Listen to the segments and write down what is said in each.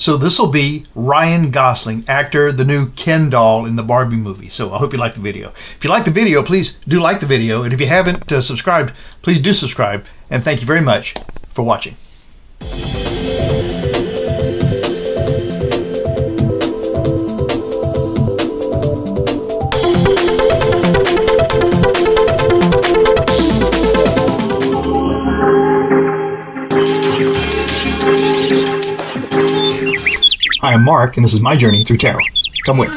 So this will be Ryan Gosling, actor, the new Ken doll in the Barbie movie. So I hope you like the video. If you like the video, please do like the video. And if you haven't uh, subscribed, please do subscribe. And thank you very much for watching. I'm Mark, and this is my journey through tarot. Come with.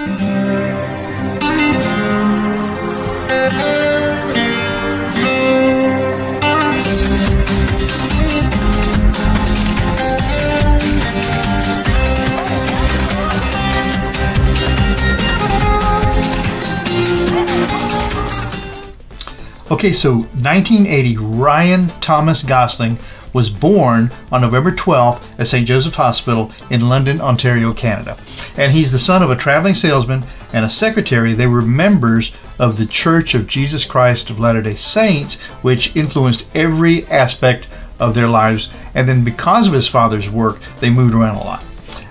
Okay, so 1980, Ryan Thomas Gosling was born on November 12th at St. Joseph's Hospital in London, Ontario, Canada. And he's the son of a traveling salesman and a secretary. They were members of the Church of Jesus Christ of Latter day Saints, which influenced every aspect of their lives. And then, because of his father's work, they moved around a lot.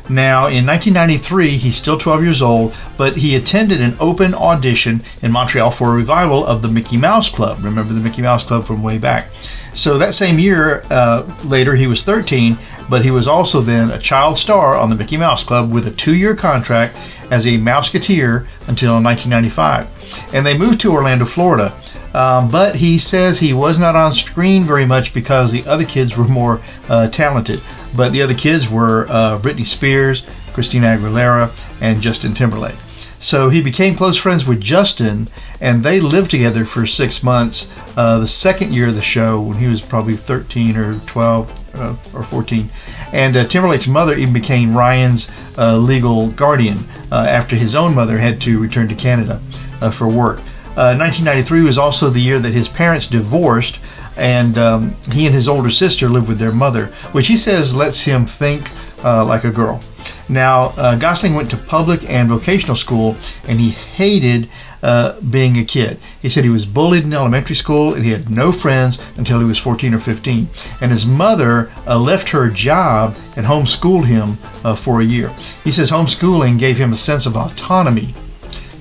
Now, in 1993, he's still 12 years old, but he attended an open audition in Montreal for a revival of the Mickey Mouse Club. Remember the Mickey Mouse Club from way back? So that same year, uh, later, he was 13, but he was also then a child star on the Mickey Mouse Club with a two year contract as a Mouseketeer until 1995. And they moved to Orlando, Florida. Um, but he says he was not on screen very much because the other kids were more uh, talented. But the other kids were uh, Britney Spears, Christina Aguilera, and Justin Timberlake. So he became close friends with Justin, and they lived together for six months. Uh, the second year of the show, when he was probably 13 or 12 uh, or 14, and uh, Timberlake's mother even became Ryan's uh, legal guardian uh, after his own mother had to return to Canada uh, for work. 1993 was also the year that his parents divorced, and um, he and his older sister lived with their mother, which he says lets him think like a girl. Now, uh, Gosling went to public and vocational school, and he hated uh, being a kid. He said he was bullied in elementary school and he had no friends until he was 14 or 15. And his mother uh, left her job and homeschooled him uh, for a year. He says homeschooling gave him a sense of autonomy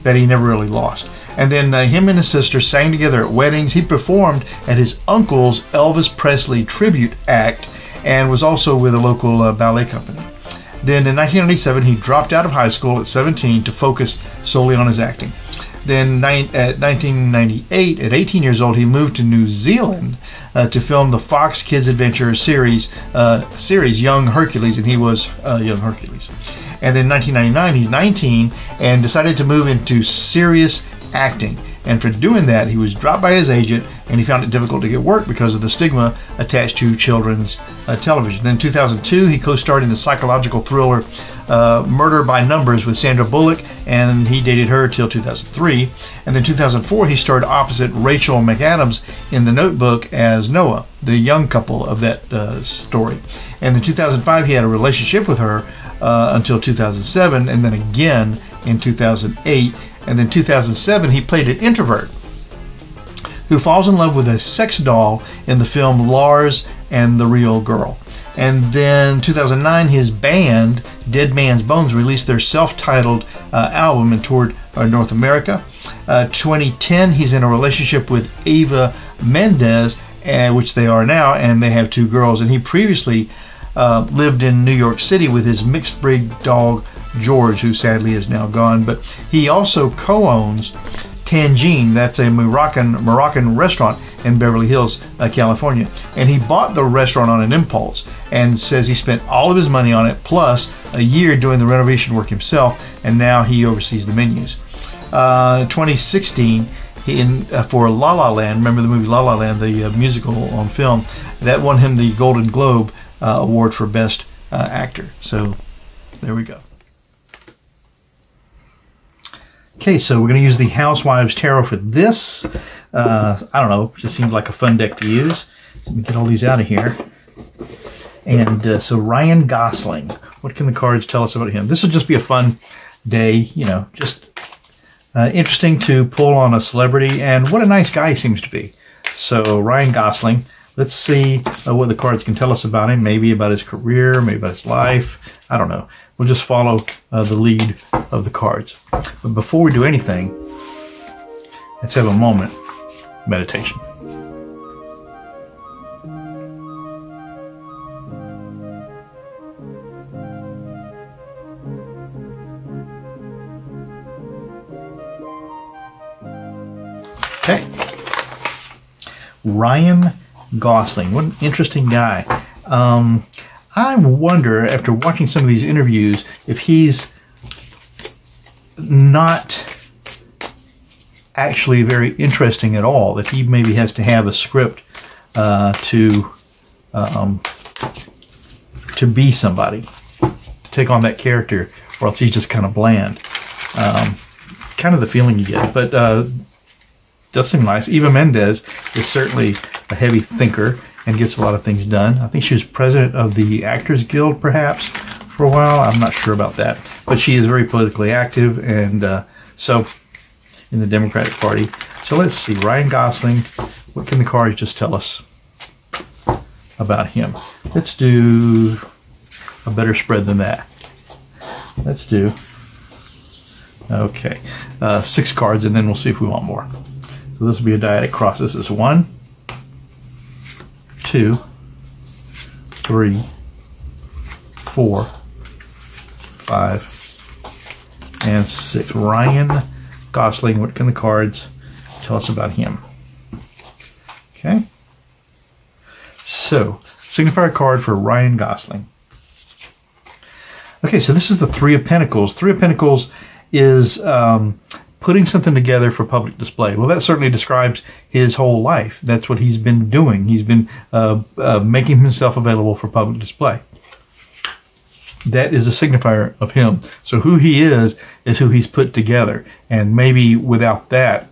that he never really lost. And then uh, him and his sister sang together at weddings. He performed at his uncle's Elvis Presley tribute act and was also with a local uh, ballet company. Then in 1997, he dropped out of high school at 17 to focus solely on his acting. Then at 1998, at 18 years old, he moved to New Zealand uh, to film the Fox Kids Adventure series, uh, series Young Hercules, and he was uh, Young Hercules. And then 1999, he's 19 and decided to move into serious acting. And for doing that, he was dropped by his agent and he found it difficult to get work because of the stigma attached to children's uh, television. Then in 2002, he co starred in the psychological thriller uh, Murder by Numbers with Sandra Bullock, and he dated her till 2003. And then 2004, he starred opposite Rachel McAdams in The Notebook as Noah, the young couple of that uh, story. And in 2005, he had a relationship with her uh, until 2007, and then again in 2008 and then 2007, he played an introvert who falls in love with a sex doll in the film Lars and the Real Girl. And then 2009, his band, Dead Man's Bones, released their self-titled uh, album and toured uh, North America. Uh, 2010, he's in a relationship with Eva Mendes, uh, which they are now, and they have two girls. And he previously uh, lived in New York City with his mixed breed dog George, who sadly is now gone. But he also co-owns Tagine. That's a Moroccan Moroccan restaurant in Beverly Hills, uh, California. And he bought the restaurant on an impulse and says he spent all of his money on it plus a year doing the renovation work himself. And now he oversees the menus. Uh, 2016. In, uh, for La La Land, remember the movie La La Land, the uh, musical on film, that won him the Golden Globe uh, Award for Best uh, Actor. So there we go. Okay, so we're going to use the Housewives Tarot for this. Uh, I don't know, just seems like a fun deck to use. So let me get all these out of here. And uh, so Ryan Gosling, what can the cards tell us about him? This will just be a fun day, you know, just uh, interesting to pull on a celebrity. And what a nice guy he seems to be. So Ryan Gosling, let's see uh, what the cards can tell us about him. Maybe about his career, maybe about his life. I don't know. We'll just follow uh, the lead of the cards. But before we do anything, let's have a moment meditation. Okay. Ryan Gosling. What an interesting guy. Um, I wonder, after watching some of these interviews, if he's not actually very interesting at all. That he maybe has to have a script uh, to um, to be somebody, to take on that character, or else he's just kind of bland. Um, kind of the feeling you get. But uh, does seem nice. Eva Mendes is certainly a heavy thinker and gets a lot of things done. I think she was president of the Actors Guild, perhaps, for a while. I'm not sure about that. But she is very politically active, and uh, so in the Democratic Party. So let's see. Ryan Gosling, what can the cards just tell us about him? Let's do a better spread than that. Let's do, okay, uh, six cards, and then we'll see if we want more. So this will be a dyadic cross. This is one, two, three, four, five, and six. Ryan Gosling, what can the cards tell us about him? Okay. So, signifier card for Ryan Gosling. Okay, so this is the Three of Pentacles. Three of Pentacles is um, putting something together for public display. Well, that certainly describes his whole life. That's what he's been doing. He's been uh, uh, making himself available for public display that is a signifier of him. So who he is is who he's put together, and maybe without that,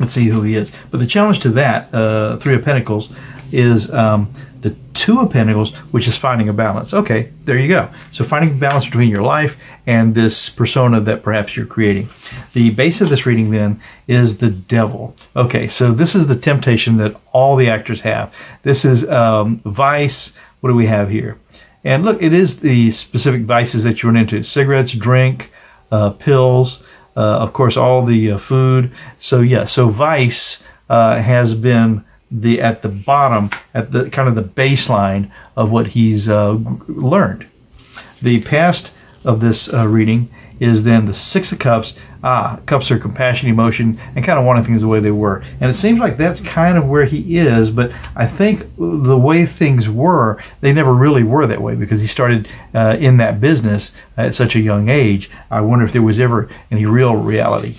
let's see who he is. But the challenge to that uh, three of Pentacles is um, the two of Pentacles, which is finding a balance. Okay, there you go. So finding balance between your life and this persona that perhaps you're creating. The base of this reading then is the devil. Okay, so this is the temptation that all the actors have. This is um, vice. What do we have here? And look, it is the specific vices that you run into cigarettes, drink, uh, pills, uh, of course, all the uh, food. So, yeah, so vice uh, has been the at the bottom, at the kind of the baseline of what he's uh, learned. The past of this uh, reading is then the Six of Cups. Ah, cups are compassion, emotion, and kind of wanting things the way they were. And it seems like that's kind of where he is, but I think the way things were, they never really were that way because he started uh, in that business at such a young age. I wonder if there was ever any real reality.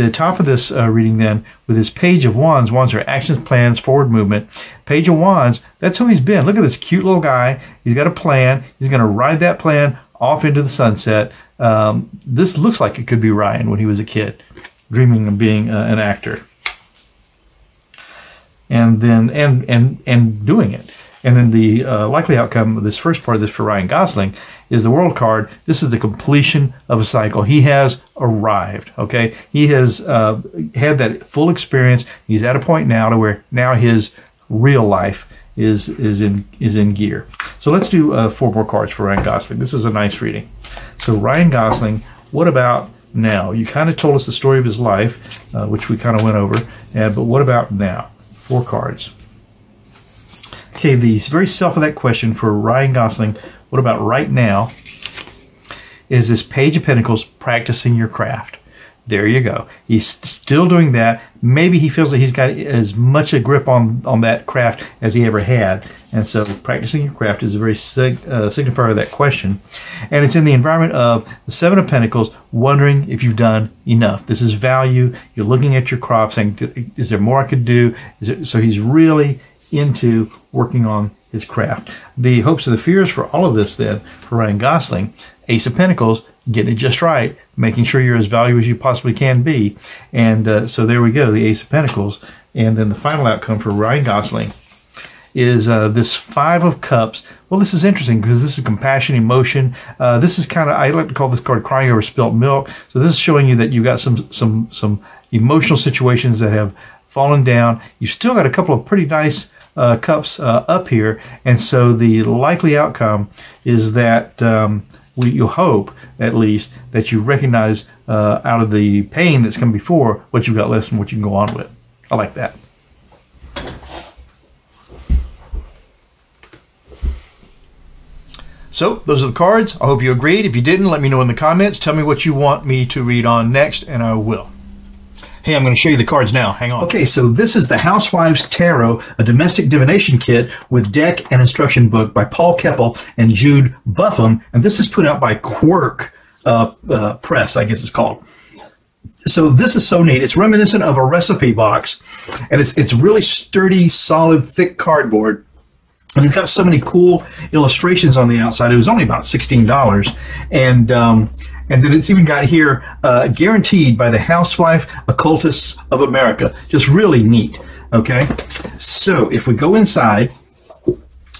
The top of this uh, reading, then, with his Page of Wands, Wands are actions, plans, forward movement. Page of Wands, that's who he's been. Look at this cute little guy. He's got a plan. He's going to ride that plan off into the sunset. Um, this looks like it could be Ryan when he was a kid, dreaming of being uh, an actor, and then and and and doing it. And then the uh, likely outcome of this first part of this for Ryan Gosling is the world card. This is the completion of a cycle. He has arrived. Okay, he has uh, had that full experience. He's at a point now to where now his real life is is in is in gear. So let's do uh, four more cards for Ryan Gosling. This is a nice reading. So Ryan Gosling, what about now? You kind of told us the story of his life, uh, which we kind of went over. But what about now? Four cards. Okay, the very self of that question for Ryan Gosling, what about right now? Is this Page of Pentacles practicing your craft? There you go. He's still doing that. Maybe he feels that he's got as much a grip on, on that craft as he ever had. And so practicing your craft is a very sig uh, signifier of that question. And it's in the environment of the Seven of Pentacles, wondering if you've done enough. This is value. You're looking at your crop saying, is there more I could do? So he's really into working on his craft. The hopes and the fears for all of this then for Ryan Gosling, Ace of Pentacles, getting it just right, making sure you're as valuable as you possibly can be. And uh, so there we go, the Ace of Pentacles. And then the final outcome for Ryan Gosling is uh, this Five of Cups. Well, this is interesting because this is compassion, emotion. Uh, this is kind of I like to call this card "crying over spilt milk." So this is showing you that you've got some some some emotional situations that have fallen down. You've still got a couple of pretty nice uh, cups uh, up here, and so the likely outcome is that um, we, you hope at least that you recognize uh, out of the pain that's come before what you've got less and what you can go on with. I like that. So those are the cards. I hope you agreed. If you didn't, let me know in the comments. Tell me what you want me to read on next, and I will. Hey, I'm going to show you the cards now. Hang on. Okay, so this is the Housewives Tarot, a domestic divination kit with deck and instruction book by Paul Kepple and Jude Buffum, and this is put out by Quirk uh, uh, Press, I guess it's called. So this is so neat. It's reminiscent of a recipe box, and it's it's really sturdy, solid, thick cardboard and it's got so many cool illustrations on the outside. It was only about sixteen dollars, and um, and then it's even got here uh, guaranteed by the Housewife Occultists of America. Just really neat. Okay, so if we go inside,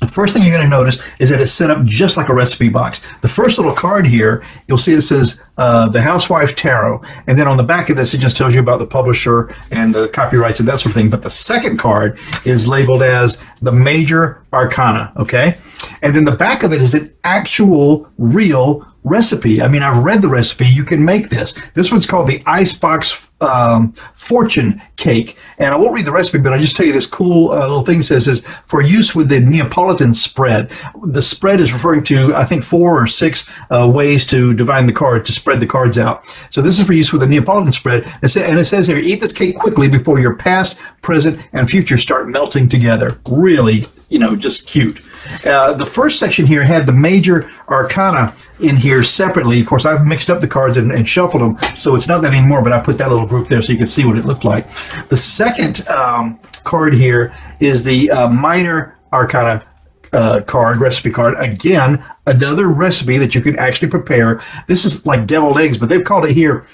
the first thing you're going to notice is that it's set up just like a recipe box. The first little card here, you'll see it says uh, the Housewife Tarot. And then on the back of this, it just tells you about the publisher and the copyrights and that sort of thing. But the second card is labeled as the Major Arcana, okay? And then the back of it is an actual, real recipe. I mean, I've read the recipe. You can make this. This one's called the Icebox um, fortune cake. And I won't read the recipe, but I'll just tell you this cool uh, little thing says is for use with the Neapolitan spread. The spread is referring to, I think, four or six uh, ways to divine the card, to spread the cards out. So this is for use with the Neapolitan spread. And it says here, eat this cake quickly before your past, present, and future start melting together. Really, you know, just cute. Uh, the first section here had the major arcana in here separately. Of course, I've mixed up the cards and, and, shuffled them, so it's not that anymore, but I put that little group there so you can see what it looked like. The second um, card here is the uh, minor arcana uh, card, recipe card. Again, another recipe that you can actually prepare. This is like deviled eggs, but they've called it here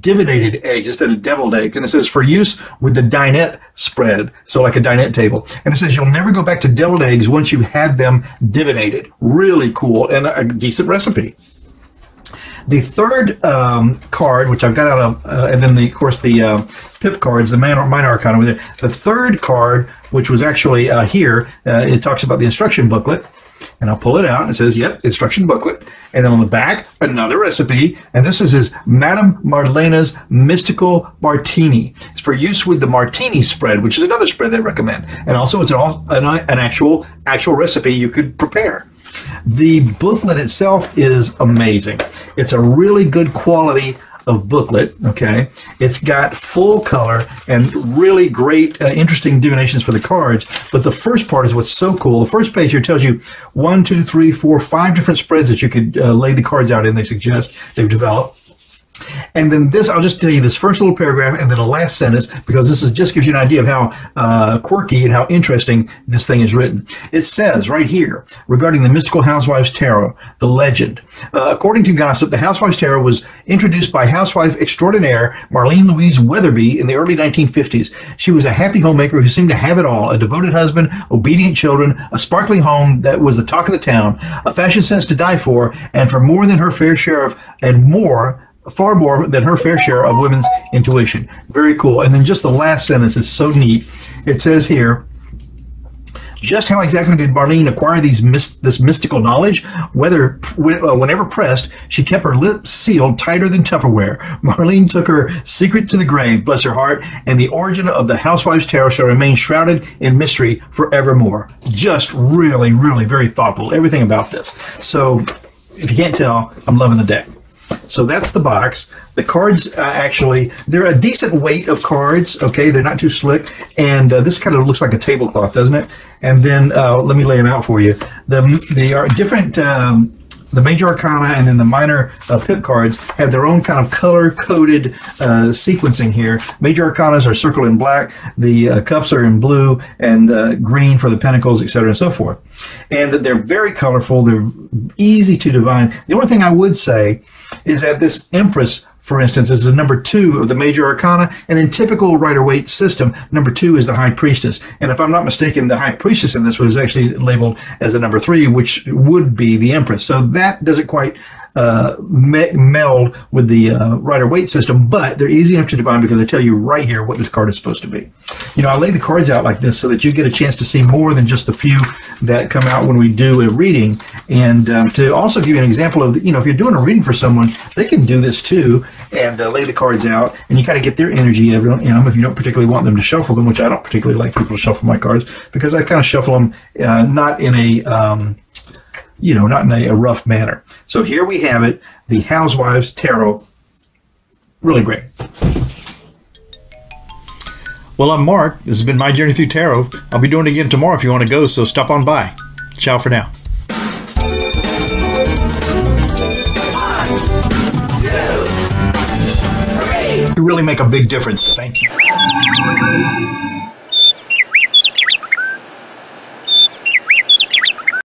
divinated eggs instead of deviled eggs. And it says for use with the dinette spread, so like a dinette table. And it says you'll never go back to deviled eggs once you've had them divinated. Really cool and a decent recipe. The third um, card, which I've got out of, uh, and then the, of course the uh, pip cards, the minor, minor arcana with it. The third card, which was actually uh, here, uh, it talks about the instruction booklet. And I'll pull it out and it says, yep, instruction booklet. And then on the back, another recipe. And this is his Madame Marlena's Mystical Martini. It's for use with the martini spread, which is another spread they recommend. And also it's an, an, an actual, actual recipe you could prepare. The booklet itself is amazing. It's a really good quality of booklet. Okay, it's got full color and really great, uh, interesting divinations for the cards. But the first part is what's so cool. The first page here tells you one, two, three, four, five different spreads that you could uh, lay the cards out in. They suggest they've developed. And then this, I'll just tell you this first little paragraph and then the last sentence because this is just gives you an idea of how uh, quirky and how interesting this thing is written. It says right here regarding the mystical Housewives Tarot, the legend. Uh, according to gossip, the Housewives Tarot was introduced by housewife extraordinaire Marlene Louise Weatherby in the early 1950s. She was a happy homemaker who seemed to have it all: a devoted husband, obedient children, a sparkling home that was the talk of the town, a fashion sense to die for, and for more than her fair share of and more far more than her fair share of women's intuition. Very cool. And then just the last sentence is so neat. It says here, just how exactly did Marlene acquire these this mystical knowledge? Whether uh, whenever pressed, she kept her lips sealed tighter than Tupperware. Marlene took her secret to the grave, bless her heart, and the origin of the housewife's Tarot shall remain shrouded in mystery forevermore. Just really, really very thoughtful. Everything about this. So, if you can't tell, I'm loving the deck. So that's the box. The cards uh, actually, they're a decent weight of cards. Okay, they're not too slick. And uh, this kind of looks like a tablecloth, doesn't it? And then uh, let me lay them out for you. The, they are different. Um, the major arcana and then the minor uh, pip cards have their own kind of color coded uh, sequencing here. Major arcanas are circled in black, the uh, cups are in blue and uh, green for the pentacles, etc., and so forth. And they're very colorful. They're easy to divine. The only thing I would say is that this Empress for instance, is the number two of the major arcana. And in typical Rider Waite system, number two is the high priestess. And if I'm not mistaken, the high priestess in this was actually labeled as a number three, which would be the empress. So that doesn't quite uh, me- meld with the uh, Rider Waite system, but they're easy enough to define because I tell you right here what this card is supposed to be. You know, I lay the cards out like this so that you get a chance to see more than just the few that come out when we do a reading, and um, to also give you an example of, you know, if you're doing a reading for someone, they can do this too and uh, lay the cards out, and you kind of get their energy. You know, if you don't particularly want them to shuffle them, which I don't particularly like people to shuffle my cards because I kind of shuffle them uh, not in a um, you know, not in a, a, rough manner. So here we have it, the Housewives Tarot. Really great. Well, I'm Mark. This has been my journey through tarot. I'll be doing it again tomorrow if you want to go, so stop on by. Ciao for now. You really make a big difference. Thank you.